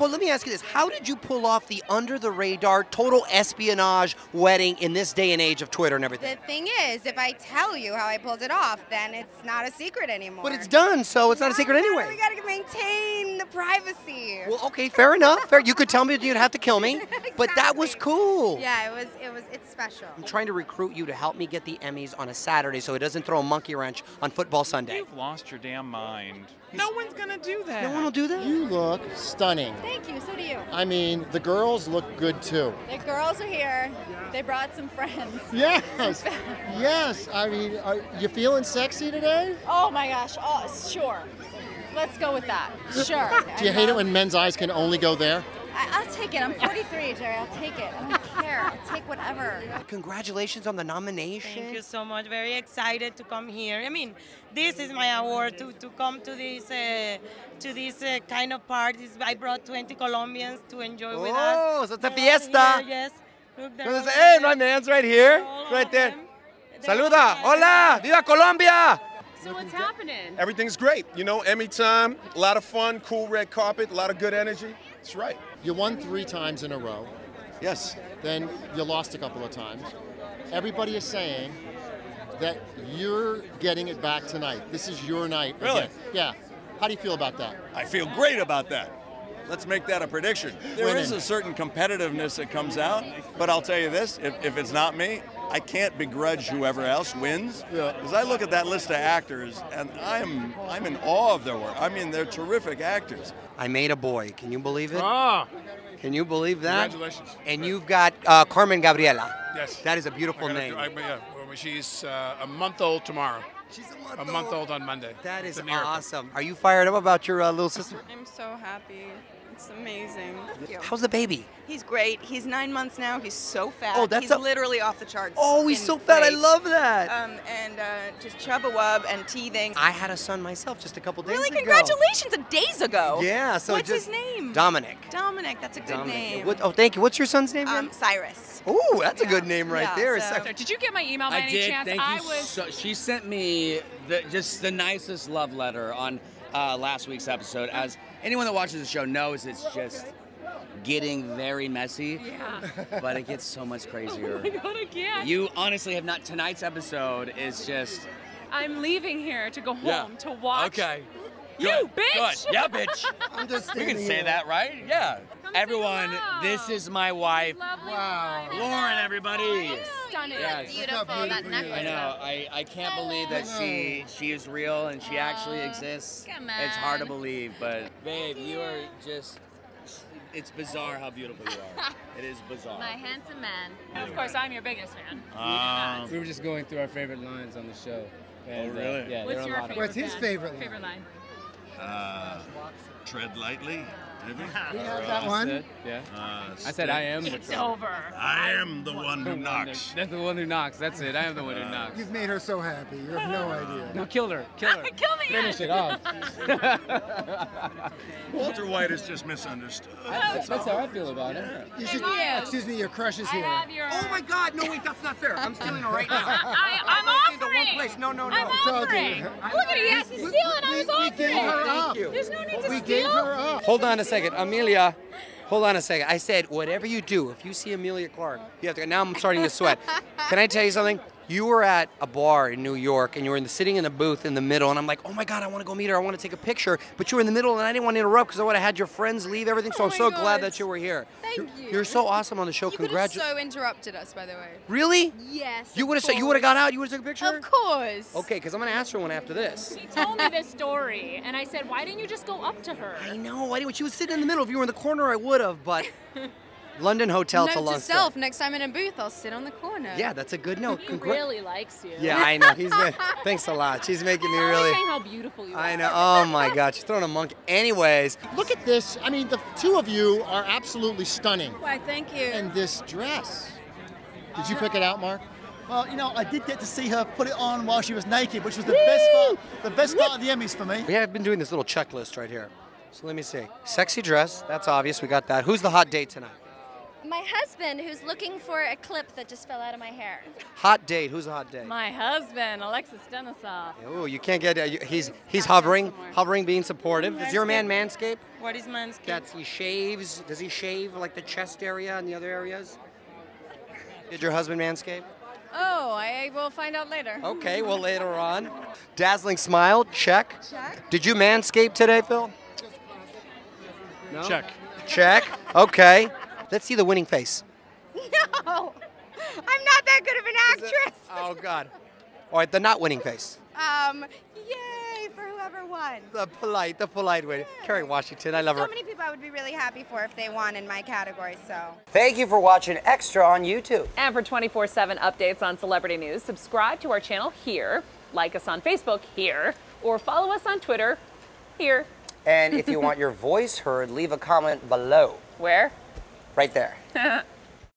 Well, let me ask you this: How did you pull off the under-the-radar, total espionage wedding in this day and age of Twitter and everything? The thing is, if I tell you how I pulled it off, then it's not a secret anymore. But it's done, so it's not a secret anyway. We gotta maintain the privacy. Well, okay, fair enough. Fair. You could tell me you'd have to kill me, but that was cool. yeah, it was. It was. It's special. I'm trying to recruit you to help me get the Emmys on a Saturday so it doesn't throw a monkey wrench on football Sunday. You've lost your damn mind. No one's gonna do that. No one will do that. You look stunning. Thank you. So do you. I mean, the girls look good too. The girls are here. They brought some friends. Yes. yes. I mean, are you feeling sexy today? Oh my gosh. Oh, sure. Let's go with that. Sure. Do you I hate it when men's eyes can only go there? I, I'll take it. I'm 43, Jerry. I'll take it. I don't care. I'll take whatever. Congratulations on the nomination. Thank you so much. Very excited to come here. I mean, this is my award to, to come to this uh, to this uh, kind of parties. I brought 20 Colombians to enjoy with us. Oh, so it's a fiesta. here, yes. Look, they're Entonces, hey, my man's right here, All right there. them. They're all Saluda. Hola. Viva Colombia. So what's happening? Everything's great. You know, Emmy time, a lot of fun, cool red carpet, a lot of good energy. It's right. You won three times in a row. Yes. Then you lost a couple of times. Everybody is saying that you're getting it back tonight. This is your night. Really? again. Yeah. How do you feel about that? I feel great about that. Let's make that a prediction. There is Winning. a certain competitiveness that comes out, but I'll tell you this: if, if it's not me, I can't begrudge whoever else wins. Yeah. Because I look at that list of actors, and I'm I'm in awe of their work. I mean, they're terrific actors. I made a boy. Can you believe it? Ah, Can you believe that? congratulations. And you've got uh, Carmen Gabriela. Yes. That is a beautiful I name. do- I- yeah, well, she's uh, a month old tomorrow. She's A month old on Monday. That It's is awesome. Are you fired up about your uh, little sister? I'm so happy. It's amazing. How's the baby? He's great. He's nine months now. He's so fat. Oh, that's he's a- literally off the charts. Oh, he's so fat. I love that. Um, and uh, just chubba wub and teething. I had a son myself just a couple days really, ago. congratulations! A days ago. Yeah. So What's just his name? Dominic. Dominic. That's a good Dominic. name. What, oh, thank you. What's your son's name? Um, Cyrus. Oh, that's a good name right Yeah, there. so- So- Did you get my email by I any did. chance? Thank I you. was. So, she sent me the, just the nicest love letter on uh, last week's episode. As anyone that watches the show knows, it's just getting very messy. Yeah. But it gets so much crazier. Oh my god, I can't. You honestly have not. Tonight's episode is just. I'm leaving here to go home Yeah. to watch. Okay. You bitch. Good. Yeah, bitch. I'm just we can say here. that, right? Yeah. Come say Everyone, this is my wife, Wow. Lauren. Everybody. Stunning. Yes. Beautiful. That necklace. I know. I, I can't believe that she she is real and she actually exists. come on. It's hard to believe, but babe, you are just. It's bizarre how beautiful you are. It is bizarre. My handsome man. Of course, I'm your biggest fan. Um, We were just going through our favorite lines on the show. And, uh, really? yeah, What's your favorite? What's his fan? favorite line? Favorite line. Uh, tread lightly. Maybe? that one? Yeah. Uh, I said I am. It's over. I am the one who knocks. That's the one who knocks. That's it. I am the one who knocks. You've made her so happy. You have no idea. No, kill her. Kill her. Kill me. Finish it off. Walter White is just misunderstood. that's, that's how I feel about it. You should, Yes. excuse me, your crush is I here. have your. Oh my God! No, wait, that's not fair. I'm stealing her right now. I, I'm I'm the offering. one place. No, no, no. I'm offering. Look at it. He has to steal it. I was we, we gave her offering. up. you. There's no need to We steal. gave her up. Hold on a second, Emilia. Hold on a second. I said whatever you do, if you see Emilia Clarke, you have to. Now I'm starting to sweat. Can I tell you something? You were at a bar in New York, and you were in the, sitting in the booth in the middle, and I'm like, oh my God, I want to go meet her. I want to take a picture. But you were in the middle, and I didn't want to interrupt because I would have had your friends leave everything. So Oh I'm my so glad that you were here. Thank you're, you. You're so awesome on the show. You Congratulations. so interrupted us, by the way. really? Yes. You would have said you would have course. got out. You would have took a picture. Of course. Okay, because I'm gonna ask her one after this. He told me this story, and I said, "Why didn't you just go up to her?" I know. I didn't. She was sitting in the middle. If you were in the corner, I would have. But London Hotel Note to to London. self: next time in a booth, I'll sit on the corner. Yeah, that's a good note. He Congra- really likes you. Yeah, I know. He's been. Thanks a lot. She's making me He's always really. saying how beautiful you are. I know. Oh my God, she's throwing a monkey. Anyways, Look at this. I mean, the two of you are absolutely stunning. Why, thank you. And this dress. Did you pick it out, Mark? Well, you know, I did get to see her put it on while she was naked, which was the best part. The best part of the Emmys for me. we have been doing this little checklist right here. So let me see. Sexy dress. That's obvious. We got that. Who's the hot date tonight? My husband, who's looking for a clip that just fell out of my hair. Hot date. Who's a hot date? My husband, Alexis Denisof. Oh, you can't get. Uh, you- he's he's hovering, hovering, being supportive. Does your man manscape? What is manscape? That's he shaves. Does he shave like the chest area and the other areas? Did your husband manscape? Oh, I will find out later. Okay, well later on. Dazzling smile, check. Check. Did you manscape today, Phil? No. Check. Check. Okay. Let's see the winning face. No, I'm not that good of an actress. Oh God. All right, the not winning face. Um, yay for whoever won. The polite, the polite way. Kerry Washington, I love So her. many people I would be really happy for if they won in my category. So. Thank you for watching Extra on YouTube. And for 24 7 updates on celebrity news, subscribe to our channel here, like us on Facebook here, or follow us on Twitter here. And if you want your voice heard, leave a comment below. Where? Right there.